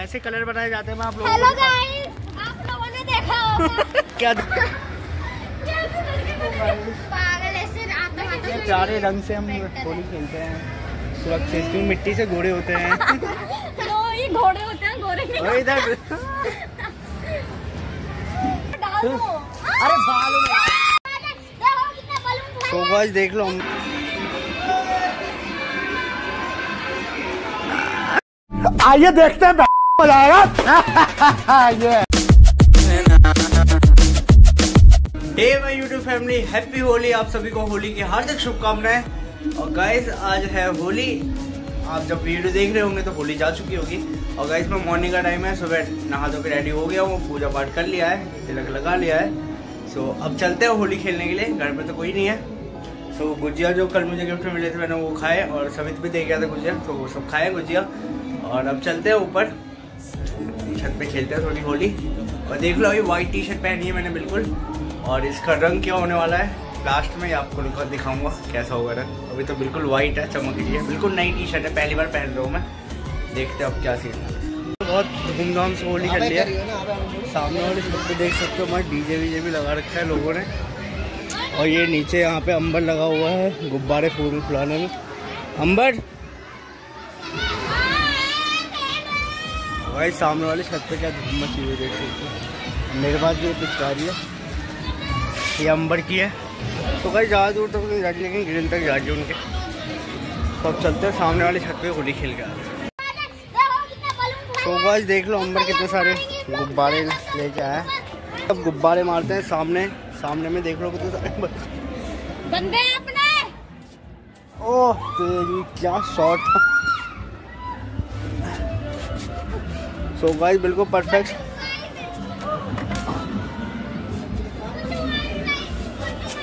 कैसे कलर बनाए जाते हैं मैं आप लोगों हेलो गाइस आप लोगों ने देखा होगा। क्या पागल ऐसे आता आता चारे रंग से हम होली खेलते हैं। सुरक्षित क्यों मिट्टी से घोड़े होते हैं। तो ये घोड़े होते हैं घोड़े के इधर। अरे बाल देखो कितना बलून तो गाइस देख लो। आइए देखते हैं। मज़ा आएगा ये hey my YouTube family happy Holi आप सभी को होली की हार्दिक शुभकामनाएँ। और गाइस आज है होली। आप जब वीडियो देख रहे होंगे तो होली जा चुकी होगी। और गाइस में मॉर्निंग का टाइम है सुबह नहा धो के रेडी हो गया हूँ पूजा पाठ कर लिया है तिलक लगा लिया है। सो अब चलते हैं होली खेलने के लिए घर पे तो कोई नहीं है। सो गुजिया जो कल मुझे गिफ्ट में मिले थे मैंने वो खाए और समित भी दे गया था गुजिया तो वो सब खाए गुजिया। और अब चलते हैं ऊपर। छत पे खेलते हैं थोड़ी होली। और देख लो अभी व्हाइट टी शर्ट पहनी है मैंने बिल्कुल। और इसका रंग क्या होने वाला है? लास्ट में आपको दिखा- दिखाऊँगा कैसा होगा रंग। अभी तो बिल्कुल व्हाइट है चमक रही है। बिल्कुल नई टी शर्ट है पहली बार पहन रहा हूँ मैं। देखते हैं अब क्या सीन है। बहुत धूमधाम से होली खेल लिया सामने वाले छत पे देख सकते हो हमारे डीजे वीजे भी लगा रखा है लोगों ने। और ये नीचे यहाँ पे अंबर लगा हुआ है गुब्बारे फूल फुलाने में। अंबर! भाई सामने वाले छत पे क्या धूम मची हुई देख सकते हो। मेरे पास भी ये पिचकारी है। ये अंबर की है। तो भाई ज़्यादा दूर तक नहीं जाती लेकिन ग्रिल तक जाती उनके। तो अब चलते हैं सामने वाले छत पे होली खेल के आते तो गाइस देख लो अंबर कितने सारे गुब्बारे लेके आया है। अब गुब्बारे मारते हैं सामने। सामने में देख लो कितने सारे बंदे। अपने। ओह तेरी क्या शॉट था। सो गाइस बिल्कुल परफेक्ट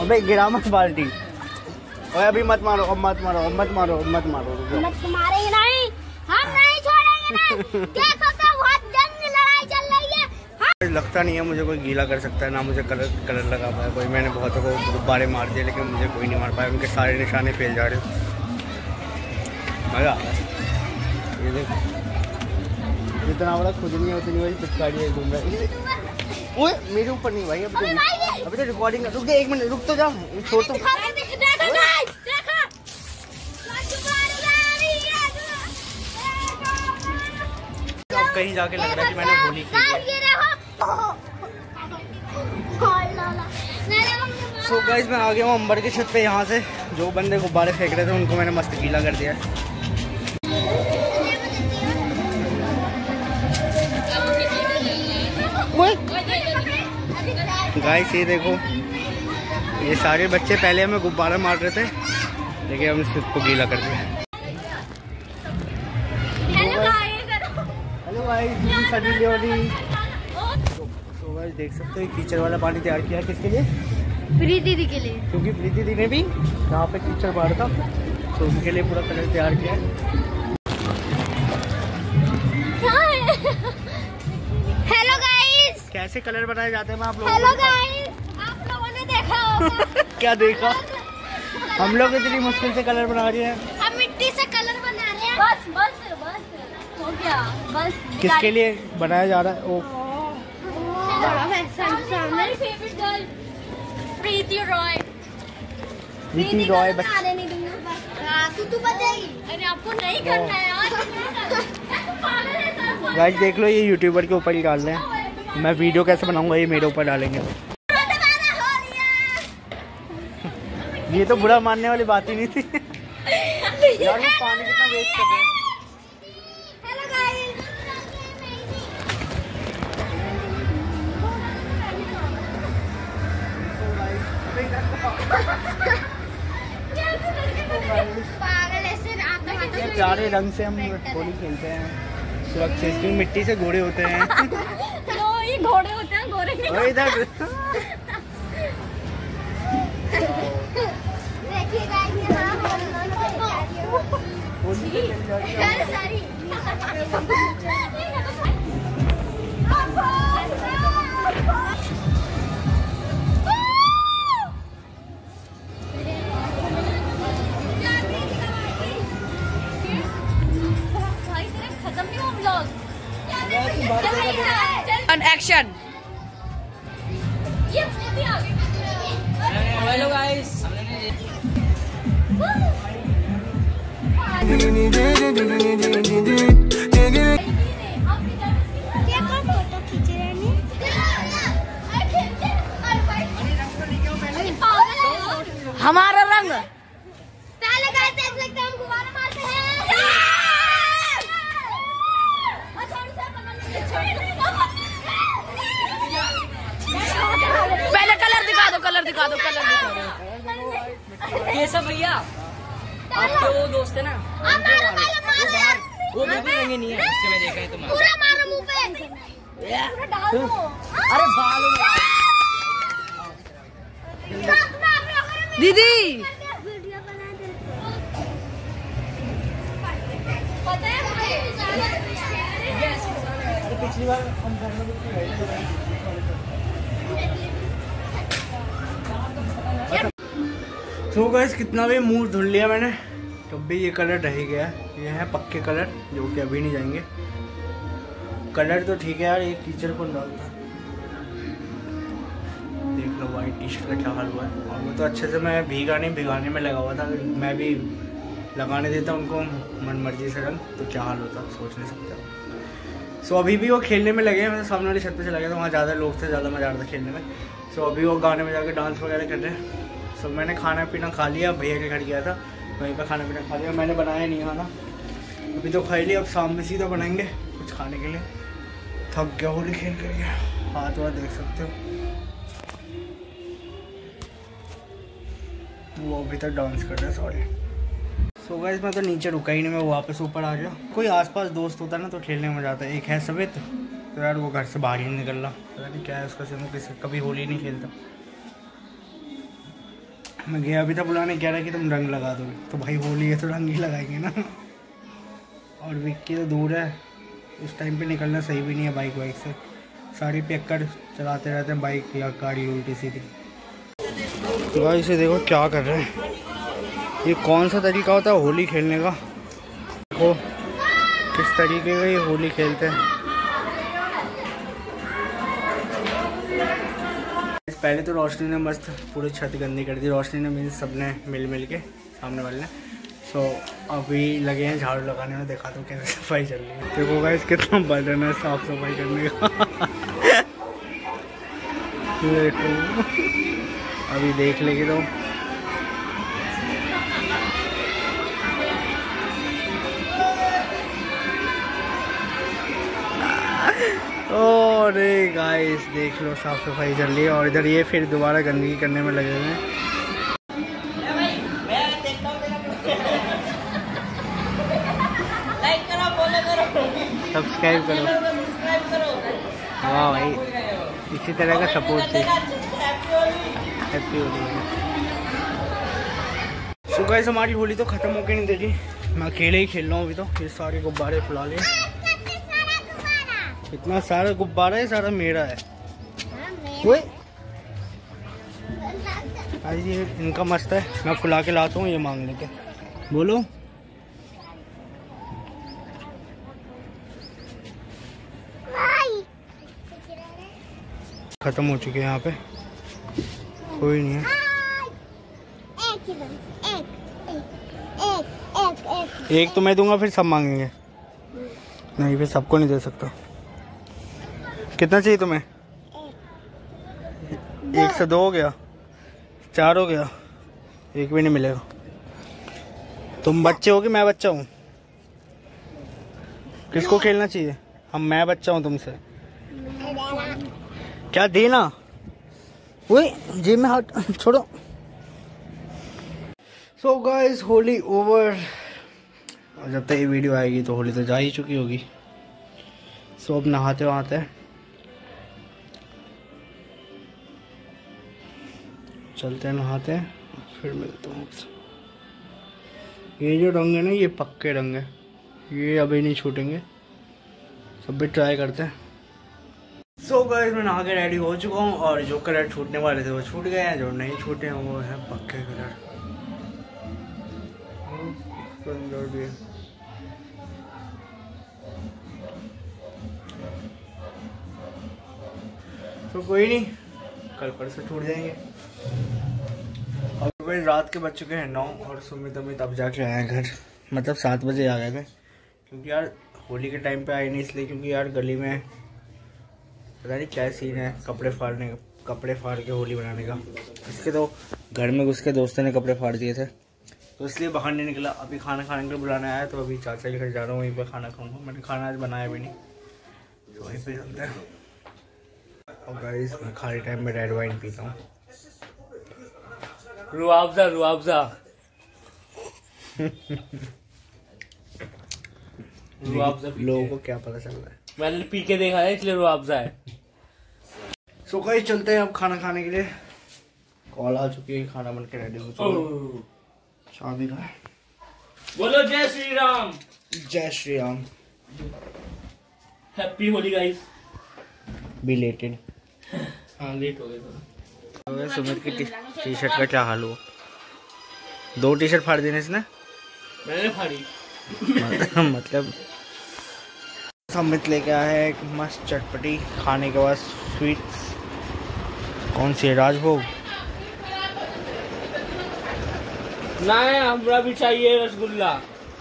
अबे गिरा मत बाल्टी ओए अभी मत मारो अब मत मारो अब मत मारो अब मत मारो। मत मारेंगे नहीं हम नहीं छोड़ेंगे नहीं। देखो तो बहुत जंग लड़ाई चल रही है। हम लगता नहीं है मुझे कोई गीला कर सकता है ना मुझे कलर कलर लगा पाया। कोई मैंने बहुतों को गुब्बारे मार दिए लेकिन मुझे कोई नहीं मार पाया। उनके सारे निशाने फेल जा रहे मज़ा आ रहा है। ये देखो। जितना बड़ा खुद नहीं है उतनी बड़ी पिचकारी है घूम रहा है ओए मेरे ऊपर नहीं भाई अभी तो अभी तो रिकॉर्डिंग रुक जा एक मिनट रुक तो जा छोड़ तो। दिखा दे देखो गाइस देखो। अब कहीं जाके लग रहा है कि मैंने होली खेली है। सो गाइस मैं आ गया हूँ अंबर के छत पे यहाँ से। जो बंदे गुब्बारे फेंक रहे थे उनको मैंने मस्त गीला कर दिया है। गाइस ये देखो ये सारे बच्चे पहले हमें गुब्बारा मार रहे थे। लेकिन हम हमने को गीला कर दिया। हेलो गाइस गाइस देख सकते हो कीचड़ वाला पानी तैयार किया किसके लिए? प्रीति दीदी के लिए। क्योंकि प्रीति दीदी ने भी यहाँ पे कीचड़ मारा था। तो उनके लिए पूरा कलर तैयार किया है। कैसे कलर बनाए जाते हैं मैं आप लोगों हेलो गाइस आप लोगों ने देखा होगा। क्या देखा? हम लोग इतनी मुश्किल से कलर बना रहे हैं। हम मिट्टी से कलर बना रहे हैं। बस बस बस। हो गया बस। किसके लिए बनाया जा रहा है? ओ प्रीति रॉय नीति रॉय हाँ, तू तू बताएगी अरे आपको नहीं करना है यार पागल है? सर गाइस देख लो ये यूट्यूबर के ऊपर ही डाल रहे हैं। मैं वीडियो कैसे बनाऊँगा ये मेरे ऊपर डालेंगे। ये तो बुरा मानने वाली बात ही नहीं थी। यार वो पानी कितना वेस्ट कर रहे हैं। चारे रंग से हम होली खेलते हैं। सुरक्षित मिट्टी से घोड़े होते हैं। तो घोड़े होते हैं के और इधर है। खत्म नहीं हुआ ब्लॉग एक्शन ये ये भी आ गए हेलो गाइस क्या कौन फ़ोटो खींच रहे हैं हमारा रंग पहले थे एक लगता हम गुब्बारे मारते हैं अच्छा उनसे पहले कलर दिखा दो कलर दिखा दो कलर दिखा दो। ये सब भैया आपके वो दोस्त है ना। वो बिल्कुल रंगे नहीं है। इससे मैं देखा है तुम्हारा। पूरा मारो मुँह पे। पूरा डाल दो। अरे बालों में में दीदी वीडियो बना दे पता है पिछली बार हम तो गैस कितना भी मुँह धुल लिया मैंने, तब भी ये कलर रह गया। ये है पक्के कलर जो कि अभी नहीं जाएँगे। कलर तो ठीक है यार ये टीचर कौन डालता देख लो वाइट टी शर्ट का क्या हाल हुआ है। और वो तो अच्छे से मैं भीगा नहीं भिगाने में लगा हुआ था। मैं भी लगाने देता उनको, मन मर्ज़ी से रंग तो क्या हाल होता, सोच नहीं सकता। सो अभी भी वो खेलने में लगे मैं सामने वाली छत पे चला गया था, वहाँ ज़्यादा लोग थे, ज़्यादा मज़ा आ रहा था खेलने में। सो अभी वो गाने में जाकर डांस वगैरह कर रहे हैं। सो मैंने खाना पीना खा लिया, भैया के घर गया था। वहीं पर खाना पीना खा लिया। मैंने बनाया नहीं खाना। अभी तो खा लिया, अब शाम में सीधा बनाएँगे कुछ खाने के लिए। थक गया, होली खेल कर गया हाथ वाथ देख सकते हो। वो अभी तक डांस कर रहे सॉरी सो गाइस मैं तो नीचे रुका ही नहीं, मैं वापस ऊपर आ गया। कोई आसपास दोस्त होता ना तो खेलने में है। एक है सवेत। तो यार, वो घर से बाहर ही निकल रहा। पता नहीं क्या है उसका सिम किसी कभी होली नहीं खेलता। मैं गया अभी था बुलाने, कह रहा कि तुम रंग लगा दो। तो भाई होली है तो रंग ही लगाएँगे ना। और विक्की तो दूर है। उस टाइम पे निकलना सही भी नहीं है बाइक वाइक से। सारी पेक्कर चलाते रहते हैं बाइक या गाड़ी उल्टी सीधी। तो भाई इसे देखो क्या कर रहे हैं। ये कौन सा तरीका होता है होली खेलने का? देखो, किस तरीके का ये होली खेलते हैं। पहले तो रोशनी ने मस्त पूरी छत गंदी कर दी। रोशनी ने मीन सबने मिल मिल के सामने वाले ने। सो अभी लगे हैं झाड़ू लगाने में देखा तो कैसे सफ़ाई चल रही है। देखो गाइस कितना बर्डन है साफ़ सफ़ाई करने का। देखो। अभी देख लेगी तो अरे गाइस देख लो साफ़ सफ़ाई चल रही है और इधर ये फिर दोबारा गंदगी करने में लगे हुए हैं। लाइक करो सब्सक्राइब करो। सब्सक्राइब करो। वाह भाई इसी तरह का सपोर्ट चाहिए हैप्पी होली सो गाइस हमारी होली तो ख़त्म होके नहीं दे रही मैं अकेले ही खेल रहा हूँ अभी तो ये सारे गुब्बारे फुला लिए। इतना सारा गुब्बारा है सारा मेरा है। ओए आज ये इनका मस्त है। मैं फुला के लाता हूँ ये मांग लेते बोलो। ख़त्म हो चुके हैं यहाँ पे। कोई नहीं है। एक, एक, एक, एक तो मैं दूँगा फिर सब मांगेंगे। नहीं फिर सबको नहीं दे सकता। कितना चाहिए तुम्हें? एक से दो हो गया। चार हो गया। एक भी नहीं मिलेगा। तुम बच्चे हो कि मैं बच्चा हूँ? किसको खेलना चाहिए? हम मैं बच्चा हूँ तुमसे। क्या देना? वही जेब में हाथ छोड़ो। सो गाइस होली ओवर जब तक ये वीडियो आएगी तो होली तो जा ही चुकी होगी। सो अब नहाते वहाते चलते हैं, नहाते हैं, फिर मिलता हूँ ये जो रंग है ना, ये पक्के रंग है। ये अभी नहीं छूटेंगे। सब भी ट्राई करते हैं। सो so मैं नहा के रेडी हो चुका हूँ और जो कलर छूटने वाले थे वो छूट गए हैं, जो नहीं छूटे हैं, वो है पक्के कलर सुंदर भी तो कोई नहीं, कल परसों छूट जाएँगे। भाई, रात के बज चुके हैं नौ और सुमित अमित अब जाके आए घर। मतलब सात बजे आ गए थे। क्योंकि यार, होली के टाइम पे आए नहीं इसलिए क्योंकि यार गली में पता नहीं क्या सीन है, कपड़े फाड़ने कपड़े फाड़ के होली बनाने का। इसके तो घर में घुस के दोस्तों ने कपड़े फाड़ दिए थे। तो इसलिए बाहर नहीं निकला। अभी खाना खाने के लिए बुलाने आया तो अभी चाचा के घर जा रहा हूँ, वहीं पर खाना खाऊँगा। मैंने खाना आज बनाया भी नहीं। तो वहीं पे चलते हैं। और खाली टाइम में रेड वाइन पीता हूँ। रुआवजा रुआवजा। रुआवजा लोगों को क्या पता चल रहा है। मैंने पी के देखा है इसलिए रुआवजा है। सो गाइस चलते हैं अब खाना खाने के लिए। कॉल आ चुकी है खाना बन के रेडी हो चुका है। शादी का बोलो जय श्री राम जय Shri Ram happy Holi guys belated हाँ लेट हो गए थोड़ा सुमित की टी शर्ट का क्या हाल हुआ? दो टी शर्ट फाड़ देने इसने मैंने फाड़ी। मतलब सुमित लेके आया है एक मस्त चटपटी खाने के बाद स्वीट्स कौन सी है राजभोग? ना हमरा भी चाहिए रसगुल्ला।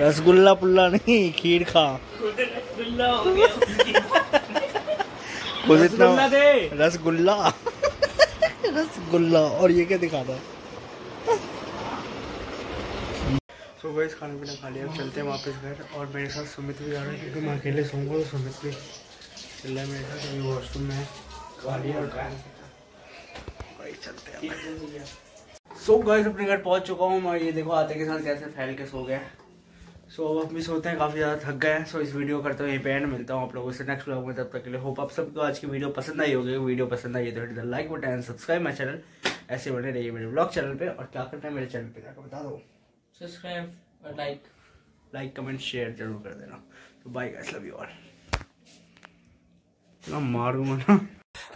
रसगुल्ला पुल्ला नहीं खीर खा। रसगुल्ला हो गया। खुद इतना रसगुल्ला। रसगुल्ला और ये क्या दिखाता है? सो गैस खाना पीना खा लिया चलते हैं वापस घर, और मेरे साथ सुमित भी जा रहा है, क्योंकि मैं अकेले सोऊँगा तो सुमित भी चल रहा है मेरे साथ, अभी वॉशरूम में खा लिया। और भाई, चलते हैं। सो गैस अपने घर पहुँच चुका हूँ, मैं ये देखो आते के साथ कैसे फैल के सो गया। सो अब अपनी सोते हैं काफ़ी ज़्यादा थक गए हैं। सो इस वीडियो करते हुए यहीं पे एंड मिलता हूँ आप लोगों से नेक्स्ट ब्लॉग में। तब तक के लिए होप आप सबको आज की वीडियो पसंद आई होगी। वीडियो पसंद आई तो hit like button and subscribe my channel ऐसे बने रहिए मेरे ब्लॉग चैनल पे। और क्या करना है मेरे चैनल पे जाकर बता दो। सब्सक्राइब और लाइक लाइक कमेंट शेयर ज़रूर कर देना। तो bye guys love you all इतना मारूँगा ना।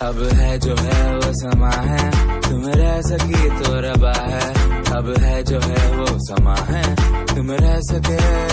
अब है जो है वो समा है। तुम रह सकी तो रबा है। अब है जो है वो समा है। तुम रह सके।